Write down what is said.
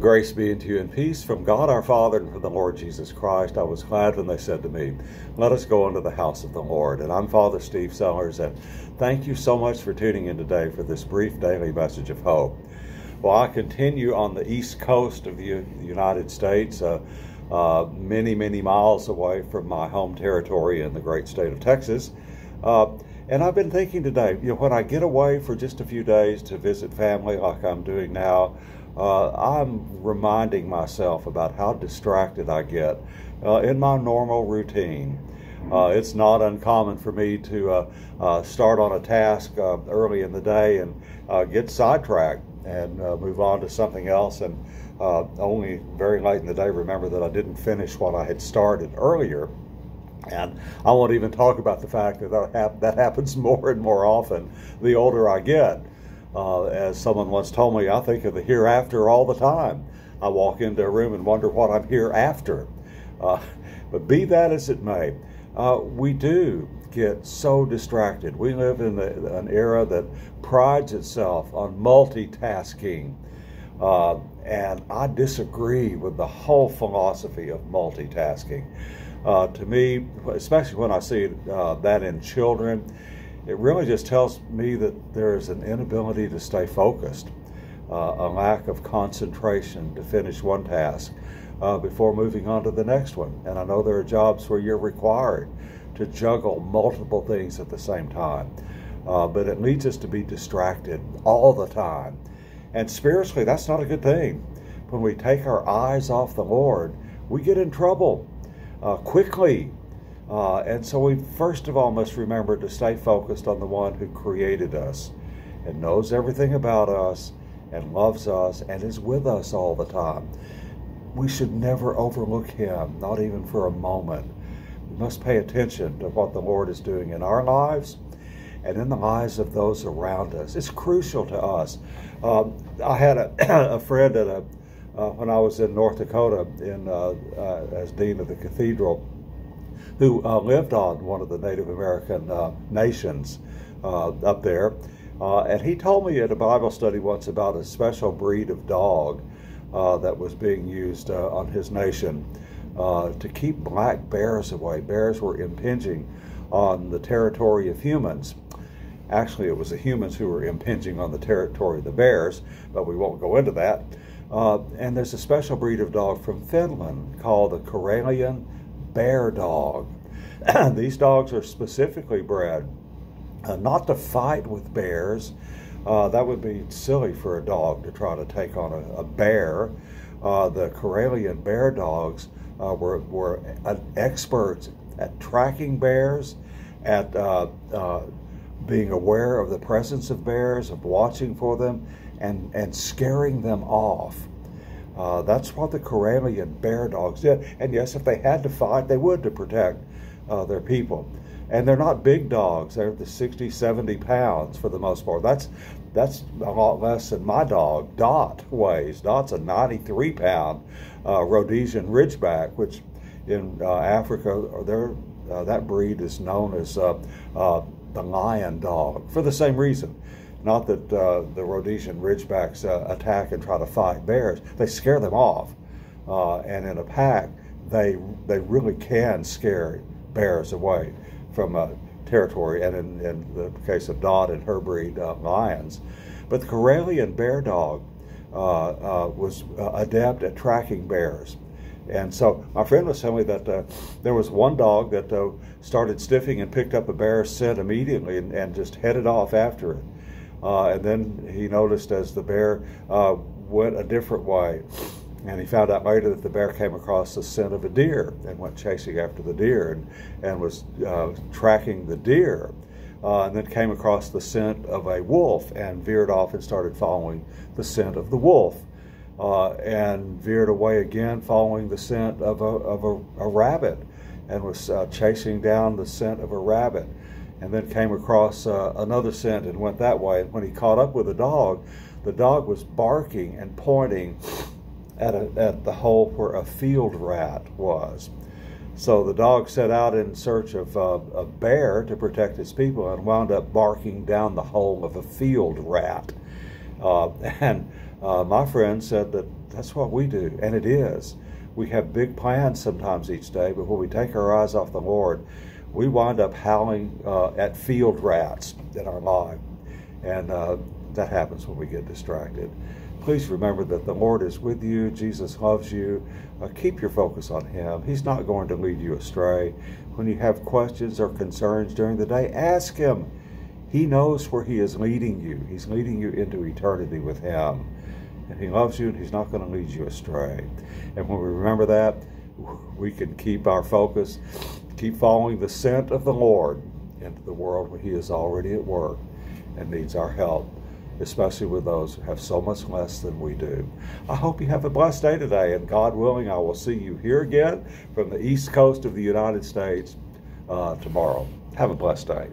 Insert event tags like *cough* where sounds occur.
Grace be unto you and peace from God our Father and from the Lord Jesus Christ. I was glad when they said to me, Let us go into the house of the Lord. And I'm Father Steve Sellers, and thank you so much for tuning in today for this brief daily message of hope. Well, I continue on the east coast of the United States, uh, uh, many, many miles away from my home territory in the great state of Texas. Uh, and I've been thinking today, you know, when I get away for just a few days to visit family like I'm doing now, uh, I'm reminding myself about how distracted I get uh, in my normal routine. Uh, it's not uncommon for me to uh, uh, start on a task uh, early in the day and get sidetracked and move on to something else, and only very late in the day remember that I didn't finish what I had started earlier. And I won't even talk about the fact that that, that happens *laughs* more and more often the older I get. Uh, as someone once told me, I think of the hereafter all the time. I walk into a room and wonder what I'm here after. Uh, *laughs* but be that as it may, uh, we do get so distracted. We live in an era that prides itself on multitasking. Uh, and I disagree with the whole philosophy of multitasking. Uh, to me, especially when I see uh, that in children, it really just tells me that there is an inability to stay focused, uh, a lack of concentration to finish one task uh, before moving on to the next one. And I know there are jobs where you're required to juggle multiple things at the same time, uh, but it leads us to be distracted all the time. And spiritually, that's not a good thing. When we take our eyes off the Lord, we get in trouble uh, quickly uh, and so we first of all must remember to stay focused on the one who created us and knows everything about us and loves us and is with us all the time. We should never overlook him, not even for a moment. We must pay attention to what the Lord is doing in our lives and in the lives of those around us. It's crucial to us. Um, I had a, *clears throat* a friend at a, uh, when I was in North Dakota in, uh, uh as dean of the cathedral who uh, lived on one of the Native American uh, nations uh, up there. And he told me at a Bible study once about a special breed of dog that was being used on his nation to keep black bears away. Bears were impinging on the territory of humans. Actually, it was the humans who were impinging on the territory of the bears, but we won't go into that. Uh, and there's a special breed of dog from Finland called the Karelian bear dog. *clears throat* These dogs are specifically bred uh, not to fight with bears. Uh, that would be silly for a dog to try to take on a, a bear. Uh, the Karelian bear dogs uh, were, were experts at tracking bears, at uh, uh, being aware of the presence of bears, of watching for them, and, and scaring them off. Uh, that's what the Karelian bear dogs did. And yes, if they had to fight, they would to protect uh, their people. And they're not big dogs. They're the 60, 70 pounds for the most part. That's that's a lot less than my dog, Dot, weighs. Dot's a 93 pound uh, Rhodesian Ridgeback, which in uh, Africa, uh, that breed is known as uh, the lion dog for the same reason. Not that uh, the Rhodesian Ridgebacks uh, attack and try to fight bears. They scare them off. Uh, and in a pack, they, they really can scare bears away from a territory. And in, in the case of Dot and her breed, uh, lions. But the Karelian bear dog uh, uh, was adept at tracking bears. And so my friend was telling me that uh, there was one dog that uh, started sniffing and picked up a bear's scent immediately and, and just headed off after it. Uh, and then he noticed as the bear uh, went a different way. And he found out later that the bear came across the scent of a deer and went chasing after the deer and, and was uh, tracking the deer. Uh, and then came across the scent of a wolf and veered off and started following the scent of the wolf. Uh, and veered away again, following the scent of a, of a, a rabbit, and was uh, chasing down the scent of a rabbit and then came across uh, another scent and went that way. And when he caught up with the dog, the dog was barking and pointing at, a, at the hole where a field rat was. So the dog set out in search of uh, a bear to protect his people and wound up barking down the hole of a field rat. Uh, *laughs* and Uh, my friend said that that's what we do, and it is. We have big plans sometimes each day, but when we take our eyes off the Lord, we wind up howling uh, at field rats in our life. And uh, that happens when we get distracted. Please remember that the Lord is with you. Jesus loves you. Uh, keep your focus on Him. He's not going to lead you astray. When you have questions or concerns during the day, ask Him. He knows where He is leading you. He's leading you into eternity with Him. And He loves you and He's not going to lead you astray. And when we remember that, we can keep our focus, keep following the scent of the Lord into the world where He is already at work and needs our help especially with those who have so much less than we do. I hope you have a blessed day today, and God willing, I will see you here again from the east coast of the United States uh, tomorrow. Have a blessed day.